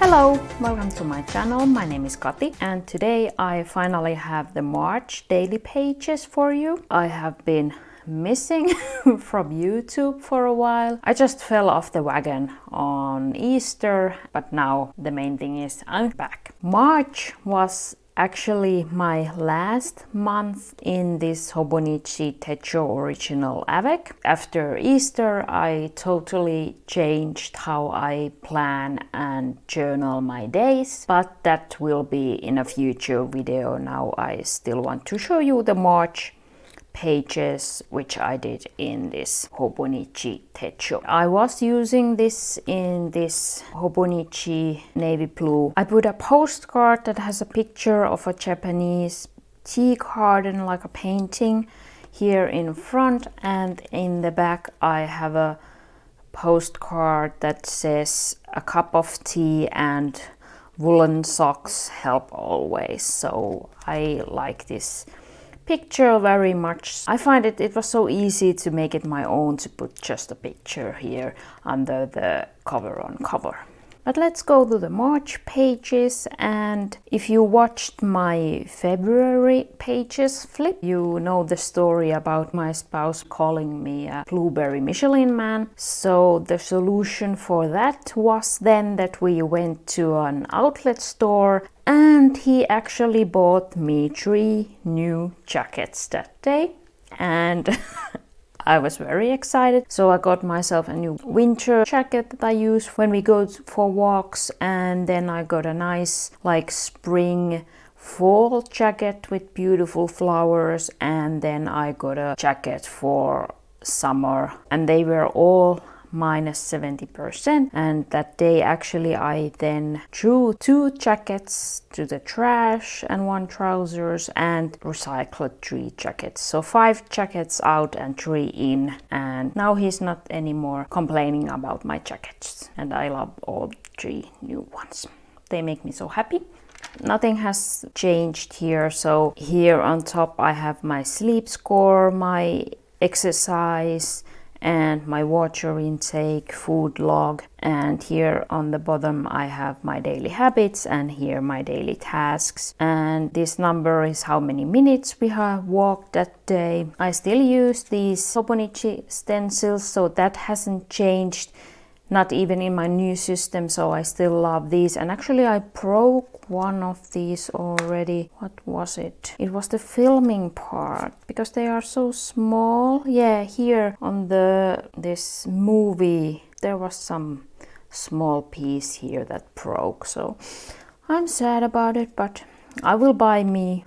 Hello, welcome to my channel. My name is Kati and today I finally have the March daily pages for you. I have been missing from YouTube for a while. I just fell off the wagon on Easter, but now the main thing is I'm back. March was actually my last month in this Hobonichi Techo original avec. After Easter I totally changed how I plan and journal my days, but that will be in a future video. Now I still want to show you the March pages which I did in this Hobonichi Techo. I was using this in this Hobonichi navy blue. I put a postcard that has a picture of a Japanese tea garden like a painting here in front and in the back I have a postcard that says a cup of tea and woolen socks help always so I like this picture very much. I find it, it was so easy to make it my own to put just a picture here under the cover on cover. But let's go to the March pages and if you watched my February pages flip, you know the story about my spouse calling me a blueberry Michelin man. So the solution for that was then that we went to an outlet store and he actually bought me three new jackets that day and I was very excited. So I got myself a new winter jacket that I use when we go for walks. And then I got a nice like spring fall jacket with beautiful flowers. And then I got a jacket for summer. And they were all minus 70% and that day actually I then threw two jackets to the trash and one trousers and recycled three jackets. So five jackets out and three in. And now he's not anymore complaining about my jackets. And I love all three new ones. They make me so happy. Nothing has changed here. So here on top I have my sleep score my exercise and my water intake, food log, and here on the bottom I have my daily habits and here my daily tasks. And this number is how many minutes we have walked that day. I still use these Hobonichi stencils, so that hasn't changed not even in my new system so I still love these. And actually I broke one of these already. What was it? It was the filming part because they are so small. Yeah here on the this movie there was some small piece here that broke so I'm sad about it but I will buy me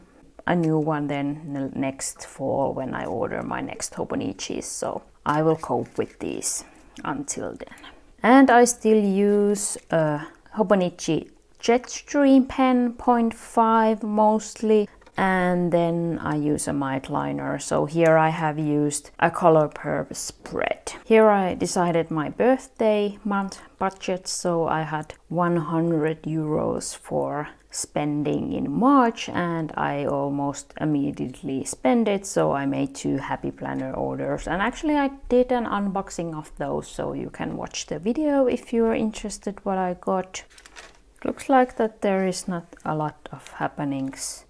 a new one then next fall when I order my next Hobonichis so I will cope with these. Until then and I still use a Hobonichi Jetstream pen 0.5 mostly and then I use a Mildliner. So here I have used a ColourPurp spread. Here I decided my birthday month budget, so I had 100 euros for spending in March and I almost immediately spent it so I made two happy planner orders and actually I did an unboxing of those so you can watch the video if you're interested what I got. Looks like that there is not a lot of happenings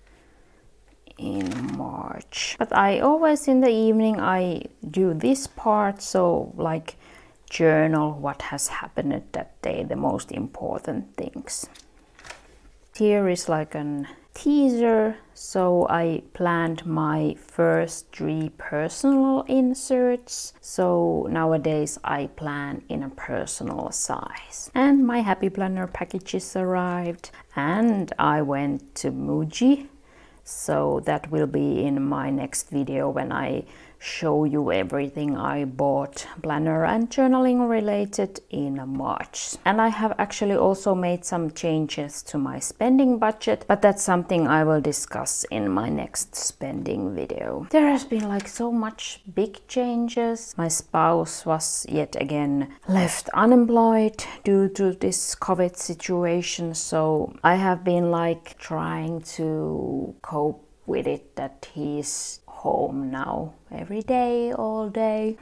in March. But I always in the evening I do this part. So like journal what has happened that day the most important things. Here is like an teaser. So I planned my first three personal inserts. So nowadays I plan in a personal size. And my happy planner packages arrived. And I went to Muji so that will be in my next video when I show you everything I bought planner and journaling related in March. And I have actually also made some changes to my spending budget, but that's something I will discuss in my next spending video. There has been like so much big changes. My spouse was yet again left unemployed due to this COVID situation, so I have been like trying to cope with it that he's home now every day, all day.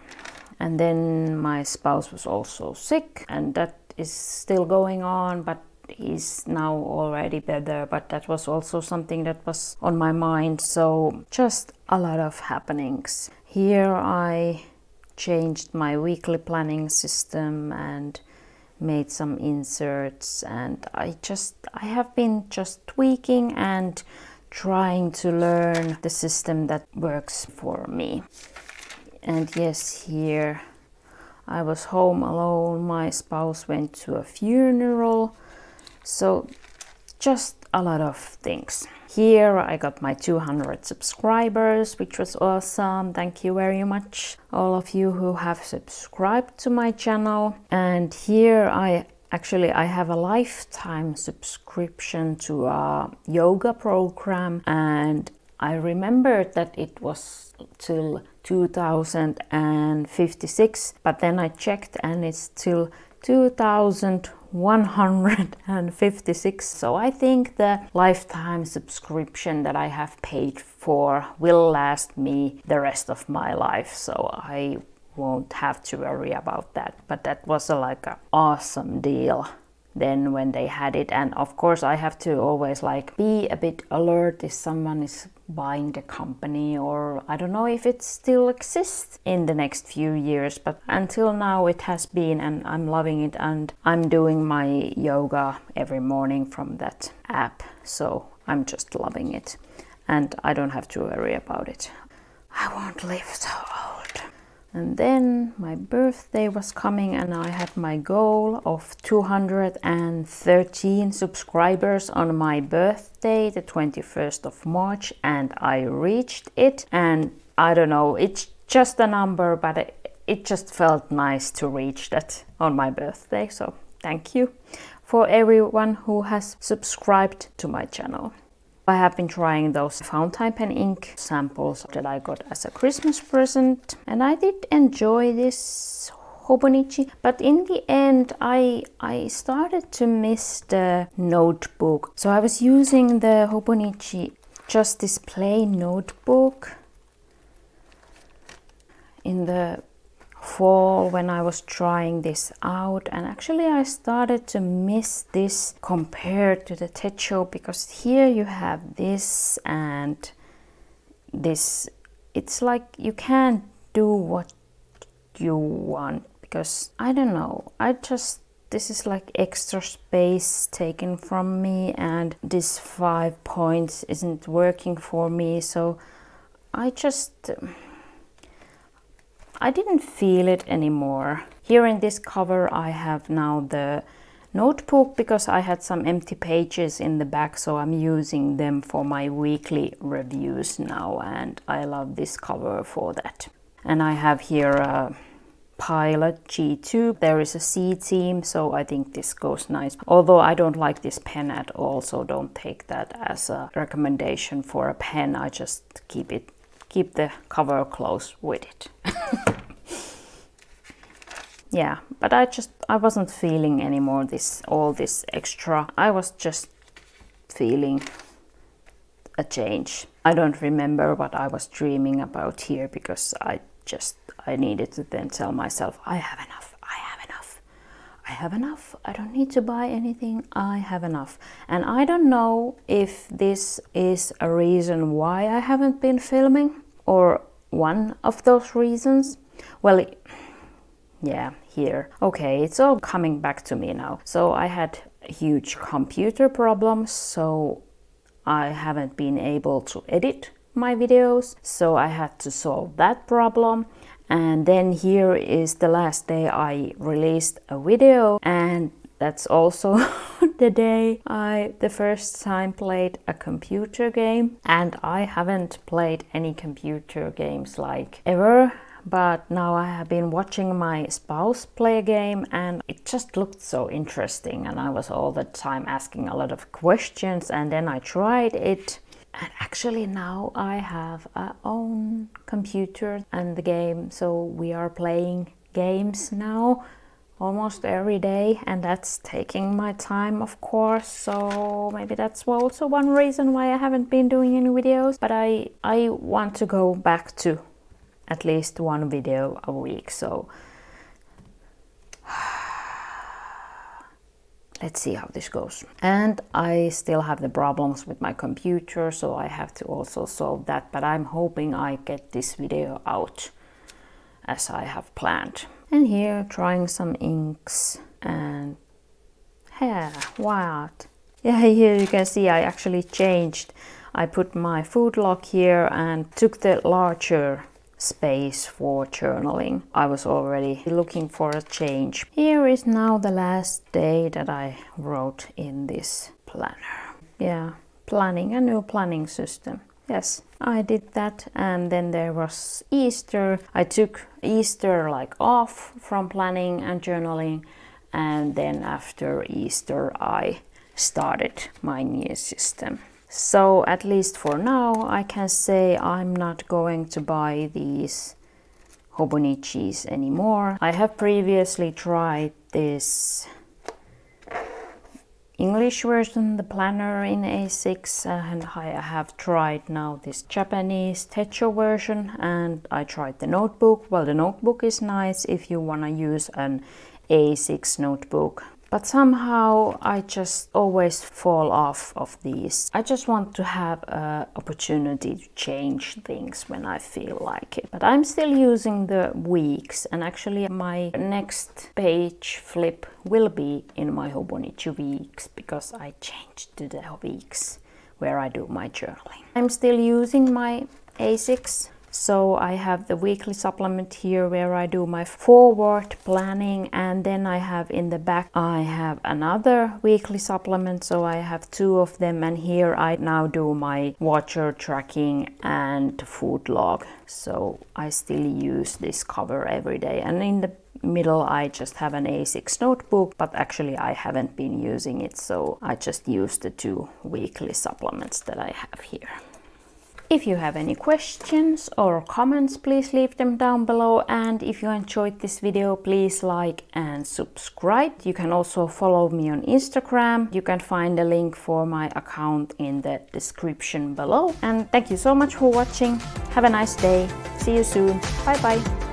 And then my spouse was also sick, and that is still going on, but he's now already better, but that was also something that was on my mind. So just a lot of happenings. Here I changed my weekly planning system and made some inserts and I just I have been just tweaking and trying to learn the system that works for me. And yes, here I was home alone. My spouse went to a funeral. So just a lot of things. Here I got my 200 subscribers, which was awesome. Thank you very much, all of you who have subscribed to my channel. And here I actually I have a lifetime subscription to a yoga program and I remembered that it was till 2056, but then I checked and it's till 2156. So I think the lifetime subscription that I have paid for will last me the rest of my life. So I won't have to worry about that. But that was a, like an awesome deal then when they had it. And of course i have to always like be a bit alert if someone is buying the company or i don't know if it still exists in the next few years. But until now it has been and i'm loving it. And i'm doing my yoga every morning from that app. So i'm just loving it. And i don't have to worry about it. I won't live so and then my birthday was coming and I had my goal of 213 subscribers on my birthday, the 21st of March, and I reached it. And I don't know, it's just a number, but it, it just felt nice to reach that on my birthday. So thank you for everyone who has subscribed to my channel. I have been trying those fountain pen ink samples that I got as a Christmas present and I did enjoy this Hobonichi. But in the end I I started to miss the notebook. So I was using the Hobonichi just this plain notebook in the fall when I was trying this out and actually I started to miss this compared to the Techo because here you have this and this. It's like you can't do what you want because I don't know. I just this is like extra space taken from me and this five points isn't working for me. So I just I didn't feel it anymore. Here in this cover I have now the notebook because I had some empty pages in the back so I'm using them for my weekly reviews now and I love this cover for that. And I have here a Pilot G2. There is a C team so I think this goes nice. Although I don't like this pen at all so don't take that as a recommendation for a pen. I just keep it keep the cover close with it. Yeah, but I just I wasn't feeling anymore this all this extra. I was just feeling a change. I don't remember what I was dreaming about here because I just I needed to then tell myself I have enough. I have enough. I have enough. I don't need to buy anything. I have enough. And I don't know if this is a reason why I haven't been filming or one of those reasons. Well, yeah, here. Okay, it's all coming back to me now. So I had huge computer problems, so I haven't been able to edit my videos. So I had to solve that problem. And then here is the last day I released a video and that's also the day I the first time played a computer game and I haven't played any computer games like ever but now I have been watching my spouse play a game and it just looked so interesting and I was all the time asking a lot of questions and then I tried it. And actually now I have a own computer and the game so we are playing games now almost every day and that's taking my time of course. So maybe that's also one reason why I haven't been doing any videos but I I want to go back to at least one video a week so let's see how this goes. And I still have the problems with my computer, so I have to also solve that. But I'm hoping I get this video out as I have planned. And here trying some inks and yeah, what? Yeah, here you can see I actually changed. I put my food lock here and took the larger space for journaling. I was already looking for a change. Here is now the last day that I wrote in this planner. Yeah, planning a new planning system. Yes, I did that and then there was Easter. I took Easter like off from planning and journaling and then after Easter I started my new system. So at least for now I can say I'm not going to buy these Hobonichis anymore. I have previously tried this English version, the planner in A6 and I have tried now this Japanese Techo version and I tried the notebook. Well the notebook is nice if you want to use an A6 notebook but somehow I just always fall off of these. I just want to have an opportunity to change things when I feel like it. But I'm still using the weeks and actually my next page flip will be in my Hobonichi weeks because I changed to the weeks where I do my journaling. I'm still using my A6 so I have the weekly supplement here where I do my forward planning and then I have in the back I have another weekly supplement so I have two of them and here I now do my water tracking and food log. So I still use this cover every day and in the middle I just have an A6 notebook but actually I haven't been using it so I just use the two weekly supplements that I have here. If you have any questions or comments, please leave them down below. And if you enjoyed this video, please like and subscribe. You can also follow me on Instagram. You can find a link for my account in the description below. And thank you so much for watching. Have a nice day. See you soon. Bye bye.